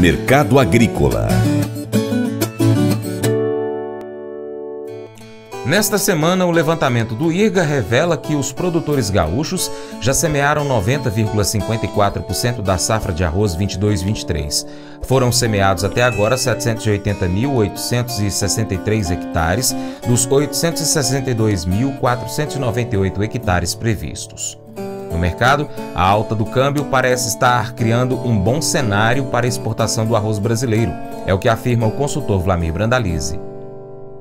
Mercado Agrícola Nesta semana, o levantamento do IRGA revela que os produtores gaúchos já semearam 90,54% da safra de arroz 22-23. Foram semeados até agora 780.863 hectares dos 862.498 hectares previstos. No mercado, a alta do câmbio parece estar criando um bom cenário para a exportação do arroz brasileiro, é o que afirma o consultor Vlamir Brandalize.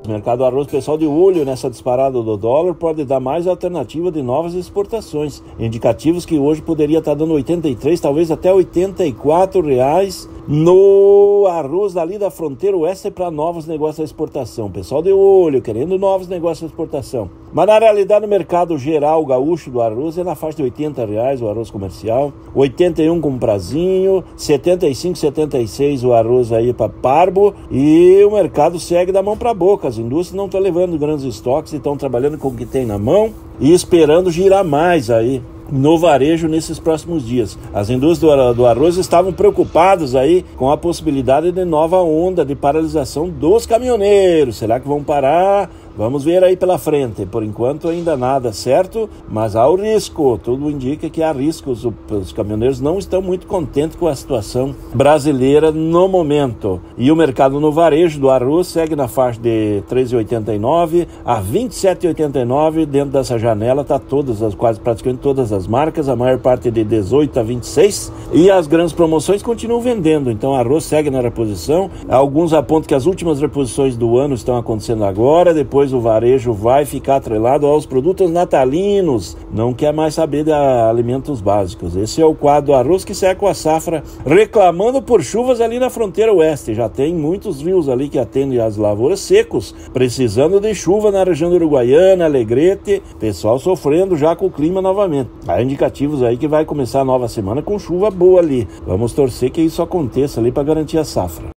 O mercado arroz, pessoal de olho nessa disparada do dólar, pode dar mais alternativa de novas exportações. Indicativos que hoje poderia estar dando 83, talvez até 84 reais no arroz ali da fronteira oeste para novos negócios de exportação. Pessoal de olho, querendo novos negócios de exportação. Mas na realidade, no mercado geral gaúcho do arroz é na faixa de 80 reais o arroz comercial, 81 com prazinho, 75, 76 o arroz aí para parbo e o mercado segue da mão para boca. As indústrias não estão levando grandes estoques, estão trabalhando com o que tem na mão e esperando girar mais aí no varejo nesses próximos dias. As indústrias do arroz estavam preocupadas aí com a possibilidade de nova onda de paralisação dos caminhoneiros. Será que vão parar? Vamos ver aí pela frente. Por enquanto ainda nada certo, mas há o risco. Tudo indica que há riscos. Os caminhoneiros não estão muito contentes com a situação brasileira no momento. E o mercado no varejo do arroz segue na faixa de 13,89 a 27,89. Dentro dessa janela está todas as quase praticamente todas as marcas, a maior parte de 18 a 26 e as grandes promoções continuam vendendo. Então arroz segue na reposição. Alguns apontam que as últimas reposições do ano estão acontecendo agora, depois depois o varejo vai ficar atrelado aos produtos natalinos, não quer mais saber de alimentos básicos. Esse é o quadro arroz que seca a safra, reclamando por chuvas ali na fronteira oeste. Já tem muitos rios ali que atendem as lavouras secos, precisando de chuva na região uruguaiana, Alegrete, pessoal sofrendo já com o clima novamente. Há indicativos aí que vai começar a nova semana com chuva boa ali. Vamos torcer que isso aconteça ali para garantir a safra.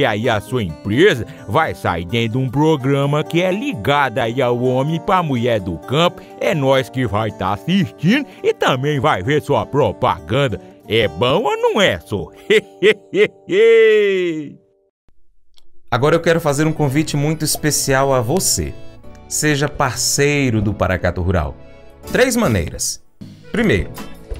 aí a sua empresa vai sair dentro de um programa que é ligado aí ao homem para mulher do campo. É nós que vai estar tá assistindo e também vai ver sua propaganda. É bom ou não é, só? Agora eu quero fazer um convite muito especial a você. Seja parceiro do Paracato Rural. Três maneiras. Primeiro,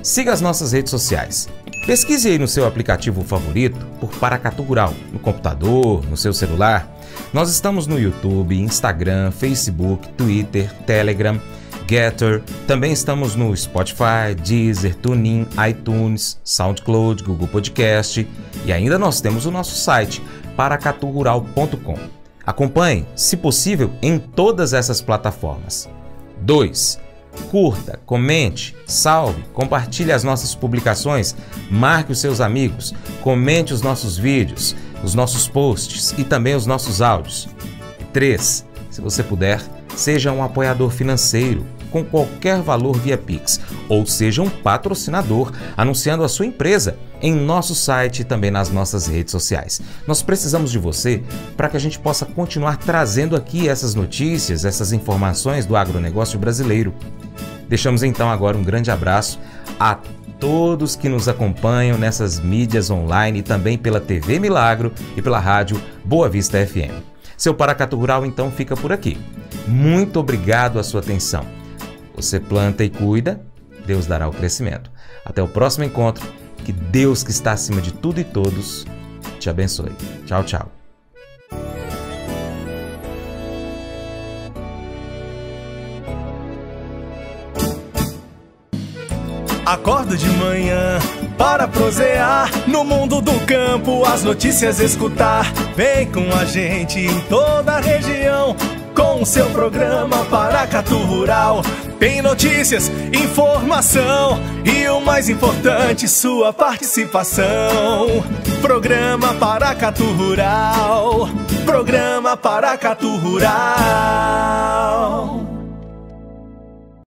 siga as nossas redes sociais. Pesquise aí no seu aplicativo favorito por Paracatu Rural, no computador, no seu celular. Nós estamos no YouTube, Instagram, Facebook, Twitter, Telegram, Getter. Também estamos no Spotify, Deezer, TuneIn, iTunes, SoundCloud, Google Podcast e ainda nós temos o nosso site paracaturural.com. Acompanhe, se possível, em todas essas plataformas. 2. Curta, comente, salve, compartilhe as nossas publicações, marque os seus amigos, comente os nossos vídeos, os nossos posts e também os nossos áudios. 3. Se você puder, seja um apoiador financeiro com qualquer valor via Pix, ou seja um patrocinador anunciando a sua empresa em nosso site e também nas nossas redes sociais. Nós precisamos de você para que a gente possa continuar trazendo aqui essas notícias, essas informações do agronegócio brasileiro. Deixamos então agora um grande abraço a todos que nos acompanham nessas mídias online e também pela TV Milagro e pela rádio Boa Vista FM. Seu Paracato Rural então fica por aqui. Muito obrigado a sua atenção. Você planta e cuida, Deus dará o crescimento. Até o próximo encontro. Que Deus que está acima de tudo e todos te abençoe. Tchau, tchau. Acordo de manhã para prosear no mundo do campo, as notícias escutar. Vem com a gente em toda a região seu programa Paracatu Rural. Tem notícias, informação e o mais importante, sua participação. Programa Paracatu Rural. Programa Paracatu Rural.